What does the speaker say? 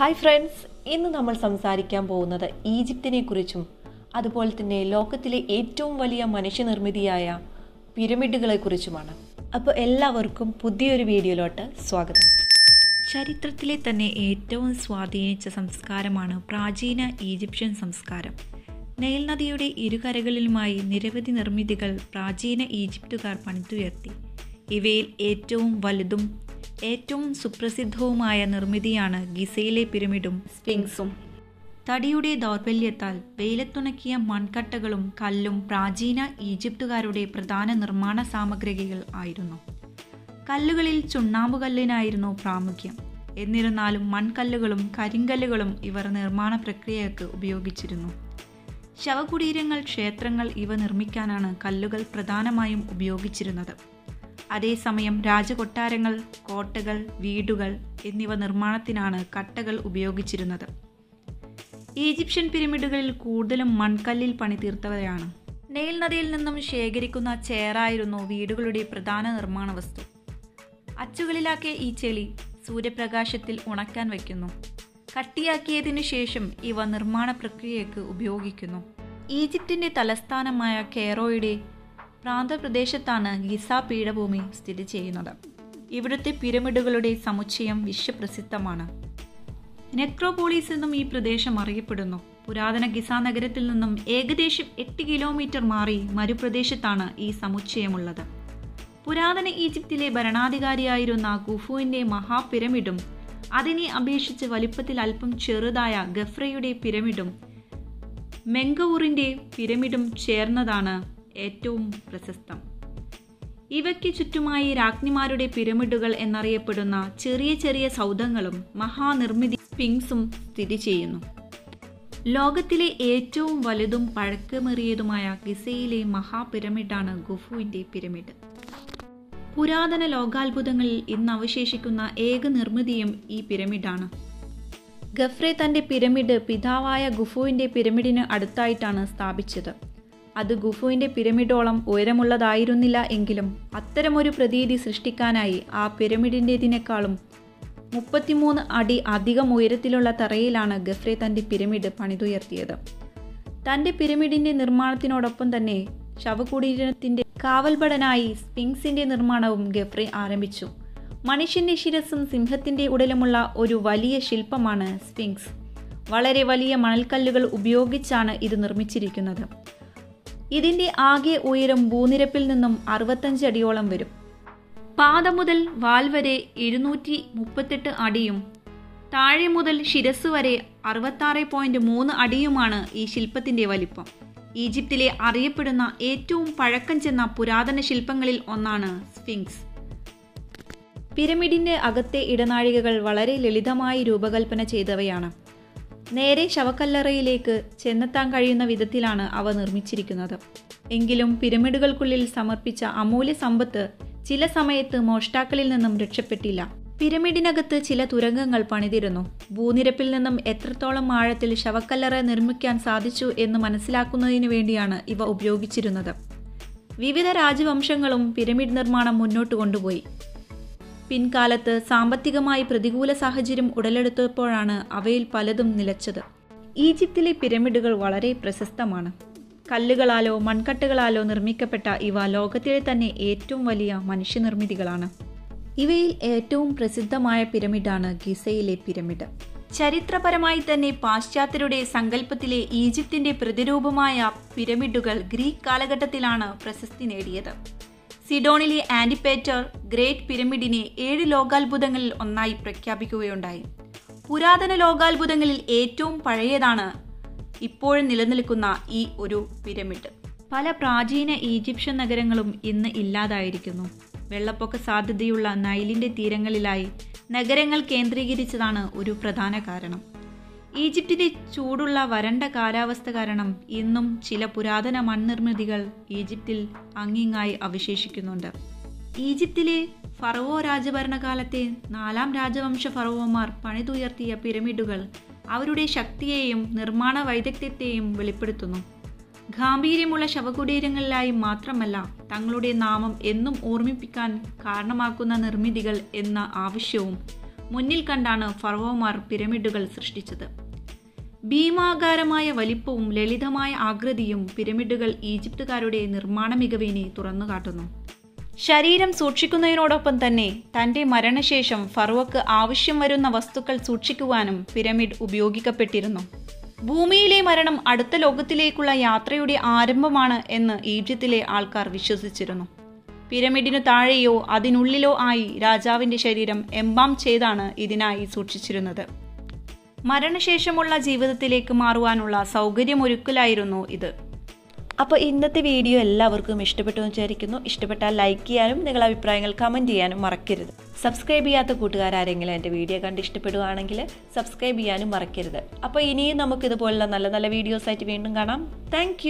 Hi friends ഇന്ന് നമ്മൾ സംസാരിക്കാൻ പോകുന്നത് ഈജിപ്തിനെ കുറിച്ചും അതുപോലെ തന്നെ ലോകത്തിലെ ഏറ്റവും വലിയ മനുഷ്യനിർമ്മിതിയായ പിരമിഡുകളെ കുറിച്ചുമാണ് അപ്പോൾ എല്ലാവർക്കും പുതിയൊരു വീഡിയോയിലോട്ട് സ്വാഗതം. ചരിത്രത്തിലെ തന്നെ ഏറ്റവും സ്വാധീനിച്ച സംസ്കാരമാണ് പ്രാചീന ഈജിപ്ഷ്യൻ സംസ്കാരം. നൈൽ നദിയുടെ ഇരുകരകളിലുമായി നിരവധി നിർമ്മിതികൾ പ്രാചീന ഈജിപ്തുകാർ പണിതുയർത്തി. ഇവയിൽ ഏറ്റവും വലുതും ഏറ്റവും സുപ്രസിദ്ധവുമായ നിർമ്മിതിയാണ് ഗിസയിലെ പിരമിഡും സ്ഫിങ്സും തടിയുടെ ദൗർബല്യത്താൽ വെയിലത്തുണക്കിയ മൺകട്ടകളും കല്ലും പ്രാചീന ഈജിപ്തുകാരുടെ പ്രധാന നിർമ്മാണ സാമഗ്രികൾ ആയിരുന്നു. കല്ലുകളിൽ ചുണ്ണാമ്പുകല്ലിനായിരുന്നു പ്രാമുഖ്യം. എന്നിരുന്നാലും മൺകല്ലുകളും കരിങ്കല്ലുകളും ഇവർ നിർമ്മാണ പ്രക്രിയക്ക് ഉപയോഗിച്ചിരുന്നു. ശവകുടീരങ്ങൾ ക്ഷേത്രങ്ങൾ ഇവ നിർമ്മിക്കാനാണ് കല്ലുകൾ പ്രധാനമായും ഉപയോഗിച്ചിരുന്നത്. അതേസമയം രാജകൊട്ടാരങ്ങൾ കോട്ടകൾ വീടുകൾ എന്നിവ നിർമ്മാണത്തിനാണ് കട്ടകൾ ഉപയോഗിച്ചിരുന്നത്. ഈജിപ്ഷ്യൻ പിരമിഡുകളിൽ കൂടുതലും മൺകല്ലിൽ പണിതീർത്തവയാണ്. നെയിൽ നദിയിൽ നിന്നും ശേഖരിക്കുന്ന ചേറായിരുന്നു വീടുകളുടെ പ്രധാന നിർമ്മാണ വസ്തു അച്ചുകളിലാക്കിയ ഈ ചെളി സൂര്യപ്രകാശത്തിൽ ഉണക്കാൻ വയ്ക്കുന്നു. കട്ടിയാക്കിയതിനു ശേഷം ഇവ നിർമ്മാണ പ്രക്രിയയ്ക്ക് ഉപയോഗിക്കുന്നു. ഈജിപ്തിന്റെ തലസ്ഥാനമായ കെയറോയുടെ പ്രാന്തപ്രദേശത്താണ് ഗിസ പീഠഭൂമി സ്ഥിതി ചെയ്യുന്നത്. ഇവിടുത്തെ പിരമിഡുകളുടെ സമുച്ചയം വിശ്വപ്രസിദ്ധമാണ്. നെക്രോപോളീസ് എന്നും ഈ പ്രദേശം അറിയപ്പെടുന്നു. പുരാതന ഗിസ നഗരത്തിൽ നിന്നും ഏകദേശം എട്ട് കിലോമീറ്റർ മാറി മരുപ്രദേശത്താണ് ഈ സമുച്ചയമുള്ളത്. പുരാതന ഈജിപ്തിലെ ഭരണാധികാരിയായിരുന്ന ഗുഫുവിന്റെ മഹാപിരമിഡും അതിനെ അപേക്ഷിച്ച് വലിപ്പത്തിൽ അല്പം ചെറുതായ ഗഫ്രയുടെ പിരമിഡും മെങ്കവൂറിന്റെ പിരമിഡും ചേർന്നതാണ് ഏറ്റവും പ്രശസ്തം. ഇവയ്ക്ക് ചുറ്റുമായി രാജ്ഞിമാരുടെ പിരമിഡുകൾ എന്നറിയപ്പെടുന്ന ചെറിയ ചെറിയ സൗധങ്ങളും മഹാനിർമ്മിതി സ്പിങ്സും സ്ഥിതി ചെയ്യുന്നു. ലോകത്തിലെ ഏറ്റവും വലുതും പഴക്കമേറിയതുമായ ഗിസയിലെ മഹാപിരമിഡാണ് ഗുഫുവിന്റെ പിരമിഡ്. പുരാതന ലോകാത്ഭുതങ്ങളിൽ ഇന്ന് അവശേഷിക്കുന്ന ഏക നിർമ്മിതിയും ഈ പിരമിഡാണ്. ഗഫ്രെ തന്റെ പിരമിഡ് പിതാവായ ഗുഫുവിന്റെ പിരമിഡിന് അടുത്തായിട്ടാണ് സ്ഥാപിച്ചത്. അത് ഗുഫുവിന്റെ പിരമിഡോളം ഉയരമുള്ളതായിരുന്നില്ല എങ്കിലും അത്തരമൊരു പ്രതീതി സൃഷ്ടിക്കാനായി ആ പിരമിഡിന്റെതിനേക്കാളും മുപ്പത്തിമൂന്ന് അടി അധികം ഉയരത്തിലുള്ള തറയിലാണ് ഗഫ്രെ തന്റെ പിരമിഡ് പണിതുയർത്തിയത്. തന്റെ പിരമിഡിന്റെ നിർമ്മാണത്തിനോടൊപ്പം തന്നെ ശവകുടീരത്തിന്റെ കാവൽപടനായി സ്പിങ്സിന്റെ നിർമ്മാണവും ഗഫ്രെ ആരംഭിച്ചു. മനുഷ്യന്റെ ശിരസും സിംഹത്തിന്റെ ഉടലുമുള്ള ഒരു വലിയ ശില്പമാണ് സ്പിങ്സ്. വളരെ വലിയ മണൽക്കല്ലുകൾ ഉപയോഗിച്ചാണ് ഇത് നിർമ്മിച്ചിരിക്കുന്നത്. ഇതിന്റെ ആകെ ഉയരം ഭൂനിരപ്പിൽ നിന്നും അറുപത്തഞ്ച് അടിയോളം വരും. പാത മുതൽ വാൽ വരെ എഴുന്നൂറ്റി മുപ്പത്തെട്ട് അടിയും താഴെ മുതൽ ശിരസ് വരെ അറുപത്താറ് പോയിന്റ് മൂന്ന് അടിയുമാണ് ഈ ശില്പത്തിന്റെ വലിപ്പം. ഈജിപ്തിലെ അറിയപ്പെടുന്ന ഏറ്റവും പഴക്കം ചെന്ന പുരാതന ശില്പങ്ങളിൽ ഒന്നാണ് സ്ഫിങ്സ് പിരമിഡിന്റെ അകത്തെ ഇടനാഴികകൾ വളരെ ലളിതമായി രൂപകൽപ്പന ചെയ്തവയാണ്. നേരെ ശവക്കല്ലറയിലേക്ക് ചെന്നെത്താൻ കഴിയുന്ന വിധത്തിലാണ് അവ നിർമ്മിച്ചിരിക്കുന്നത്. എങ്കിലും പിരമിഡുകൾക്കുള്ളിൽ സമർപ്പിച്ച അമൂല്യ സമ്പത്ത് ചില സമയത്ത് മോഷ്ടാക്കളിൽ നിന്നും രക്ഷപ്പെട്ടില്ല. പിരമിഡിനകത്ത് ചില തുരങ്കങ്ങൾ പണിതിരുന്നു. ഭൂനിരപ്പിൽ നിന്നും എത്രത്തോളം ആഴത്തിൽ ശവക്കല്ലറ നിർമ്മിക്കാൻ സാധിച്ചു എന്ന് മനസ്സിലാക്കുന്നതിനു വേണ്ടിയാണ് ഇവ ഉപയോഗിച്ചിരുന്നത്. വിവിധ രാജവംശങ്ങളും പിരമിഡ് നിർമ്മാണം മുന്നോട്ട് കൊണ്ടുപോയി. പിൻകാലത്ത് സാമ്പത്തികമായി പ്രതികൂല സാഹചര്യം ഉടലെടുത്തപ്പോഴാണ് അവയിൽ പലതും നിലച്ചത്. ഈജിപ്തിലെ പിരമിഡുകൾ വളരെ പ്രശസ്തമാണ്. കല്ലുകളാലോ മൺകട്ടകളാലോ നിർമ്മിക്കപ്പെട്ട ഇവ ലോകത്തിലെ തന്നെ ഏറ്റവും വലിയ മനുഷ്യനിർമ്മിതികളാണ്. ഇവയിൽ ഏറ്റവും പ്രസിദ്ധമായ പിരമിഡാണ് ഗിസയിലെ പിരമിഡ്. ചരിത്രപരമായി തന്നെ പാശ്ചാത്യരുടെ സങ്കല്പത്തിലെ ഈജിപ്തിന്റെ പ്രതിരൂപമായ പിരമിഡുകൾ ഗ്രീക്ക് കാലഘട്ടത്തിലാണ് പ്രശസ്തി നേടിയത്. സിഡോണിലെ ആന്റിപ്പേറ്റർ ഗ്രേറ്റ് പിരമിഡിനെ ഏഴ് ലോകാത്ഭുതങ്ങളിൽ ഒന്നായി പ്രഖ്യാപിക്കുകയുണ്ടായി. പുരാതന ലോകാത്ഭുതങ്ങളിൽ ഏറ്റവും പഴയതാണ് ഇപ്പോഴും നിലനിൽക്കുന്ന ഈ ഒരു പിരമിഡ്. പല പ്രാചീന ഈജിപ്ഷ്യൻ നഗരങ്ങളും ഇന്ന് ഇല്ലാതായിരിക്കുന്നു. വെള്ളപ്പൊക്ക സാധ്യതയുള്ള നൈലിന്റെ തീരങ്ങളിലായി നഗരങ്ങൾ കേന്ദ്രീകരിച്ചതാണ് ഒരു പ്രധാന കാരണം. ഈജിപ്തിലെ ചൂടുള്ള വരണ്ട കാലാവസ്ഥ കാരണം ഇന്നും ചില പുരാതന മൺനിർമ്മിതികൾ ഈജിപ്തിൽ അങ്ങിങ്ങായി അവശേഷിക്കുന്നുണ്ട്. ഈജിപ്തിലെ ഫറവോ രാജഭരണകാലത്തെ നാലാം രാജവംശ ഫറവോമാർ പണിതുയർത്തിയ പിരമിഡുകൾ അവരുടെ ശക്തിയെയും നിർമ്മാണ വൈദഗ്ധ്യത്തെയും വെളിപ്പെടുത്തുന്നു. ഗാംഭീര്യമുള്ള ശവകുടീരങ്ങളിലായി മാത്രമല്ല തങ്ങളുടെ നാമം എന്നും ഓർമ്മിപ്പിക്കാൻ കാരണമാക്കുന്ന നിർമ്മിതികൾ എന്ന ആവശ്യവും മുന്നിൽ കണ്ടാണ് ഫറവോമാർ പിരമിഡുകൾ സൃഷ്ടിച്ചത്. ഭീമാകാരമായ വലിപ്പവും ലളിതമായ ആകൃതിയും പിരമിഡുകൾ ഈജിപ്തുകാരുടെ നിർമ്മാണ മികവിനെ തുറന്നുകാട്ടുന്നു. ശരീരം സൂക്ഷിക്കുന്നതിനോടൊപ്പം തന്നെ തന്റെ മരണശേഷം ഫറുവക്ക് ആവശ്യം വരുന്ന വസ്തുക്കൾ സൂക്ഷിക്കുവാനും പിരമിഡ് ഉപയോഗിക്കപ്പെട്ടിരുന്നു. ഭൂമിയിലെ മരണം അടുത്ത ലോകത്തിലേക്കുള്ള യാത്രയുടെ ആരംഭമാണ് എന്ന് ഈജിപ്തിലെ ആൾക്കാർ വിശ്വസിച്ചിരുന്നു. പിരമിഡിനു താഴെയോ അതിനുള്ളിലോ ആയി രാജാവിന്റെ ശരീരം എംബാം ചെയ്താണ് ഇതിനായി സൂക്ഷിച്ചിരുന്നത്. മരണശേഷമുള്ള ജീവിതത്തിലേക്ക് മാറുവാനുള്ള സൗകര്യമൊരുക്കലായിരുന്നു ഇത്. അപ്പോൾ ഇന്നത്തെ വീഡിയോ എല്ലാവർക്കും ഇഷ്ടപ്പെട്ടു വിചാരിക്കുന്നു. ഇഷ്ടപ്പെട്ടാൽ ലൈക്ക് ചെയ്യാനും നിങ്ങളുടെ അഭിപ്രായങ്ങൾ കമന്റ് ചെയ്യാനും മറക്കരുത്. സബ്സ്ക്രൈബ് ചെയ്യാത്ത കൂട്ടുകാരാരെങ്കിലും എന്റെ വീഡിയോ കണ്ട് ഇഷ്ടപ്പെടുകയാണെങ്കിൽ സബ്സ്ക്രൈബ് ചെയ്യാനും മറക്കരുത്. അപ്പോൾ ഇനിയും നമുക്ക് ഇതുപോലുള്ള നല്ല നല്ല വീഡിയോസ് ആയിട്ട് വീണ്ടും കാണാം. താങ്ക്